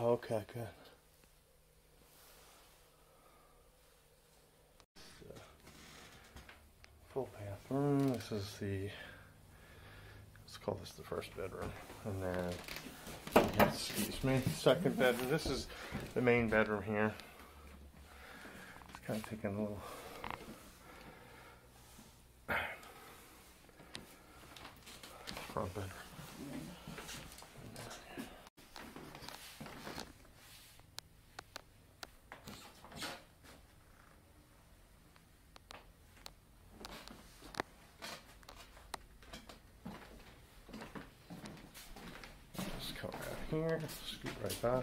Okay, good. Full bathroom. This is the. Let's call this the first bedroom, and then excuse me, second bedroom. This is the main bedroom here. It's kind of taking a little. Front bedroom. Here, scoot right by.